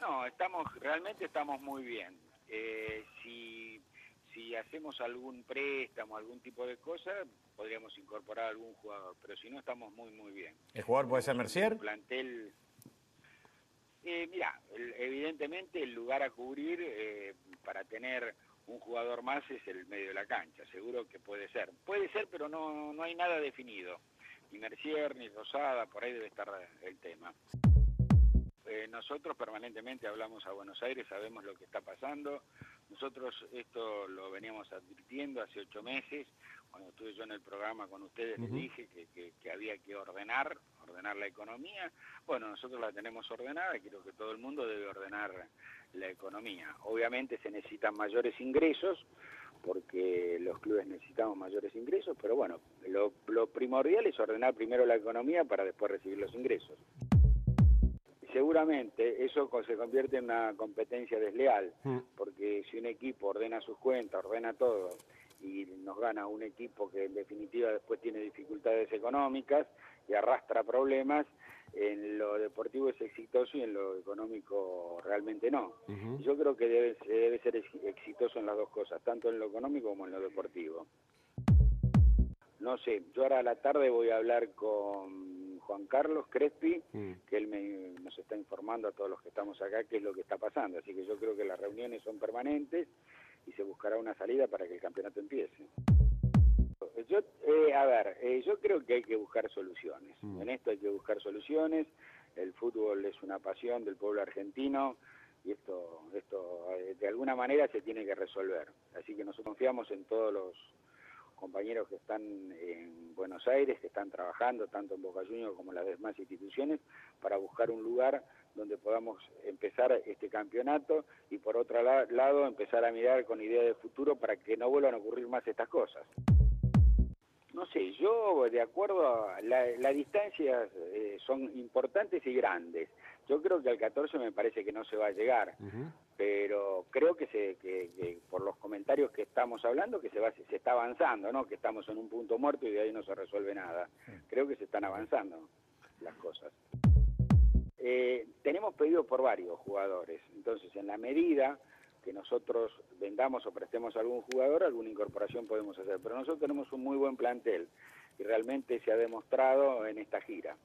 No, estamos, realmente estamos muy bien. Eh, si, si hacemos algún préstamo, algún tipo de cosa, podríamos incorporar algún jugador, pero si no estamos muy, muy bien. ¿El jugador puede ser Mercier? El plantel... Eh, mira, evidentemente el lugar a cubrir eh, para tener un jugador más es el medio de la cancha, seguro que puede ser. Puede ser, pero no, no hay nada definido. Ni Mercier, ni Rosada, por ahí debe estar el tema. Eh, nosotros permanentemente hablamos a Buenos Aires, sabemos lo que está pasando. Nosotros esto lo veníamos advirtiendo hace ocho meses. Cuando estuve yo en el programa con ustedes les dije que, que- que había que ordenar, ordenar la economía. Bueno, nosotros la tenemos ordenada y creo que todo el mundo debe ordenar la economía. Obviamente se necesitan mayores ingresos, porque los clubes necesitamos mayores ingresos, pero bueno, lo, lo primordial es ordenar primero la economía para después recibir los ingresos. Seguramente eso se convierte en una competencia desleal, Mm. porque si un equipo ordena sus cuentas, ordena todo, y nos gana un equipo que en definitiva después tiene dificultades económicas y arrastra problemas, en lo deportivo es exitoso y en lo económico realmente no. Yo creo que debe, se debe ser ex- exitoso en las dos cosas, tanto en lo económico como en lo deportivo. No sé, yo ahora a la tarde voy a hablar con Carlos Crespi, Mm. que él me- nos está informando a todos los que estamos acá qué es lo que está pasando. Así que yo creo que las reuniones son permanentes y se buscará una salida para que el campeonato empiece. Yo, eh, a ver, eh, yo creo que hay que buscar soluciones. Mm. En esto hay que buscar soluciones. El fútbol es una pasión del pueblo argentino y esto, esto eh, de alguna manera se tiene que resolver. Así que nosotros confiamos en todos los compañeros que están en Buenos Aires, que están trabajando tanto en Boca Juniors como en las demás instituciones, para buscar un lugar donde podamos empezar este campeonato y por otro la- lado empezar a mirar con idea de futuro para que no vuelvan a ocurrir más estas cosas. No sé, yo de acuerdo a la- las distancias eh, son importantes y grandes. Yo creo que al 14 me parece que no se va a llegar pero creo que, se, que, que por los comentarios que estamos hablando que se, va, se está avanzando, ¿no? que estamos en un punto muerto y de ahí no se resuelve nada. Creo que se están avanzando las cosas. Eh, tenemos pedido por varios jugadores, entonces en la medida que nosotros vendamos o prestemos a algún jugador, alguna incorporación podemos hacer, pero nosotros tenemos un muy buen plantel y realmente se ha demostrado en esta gira.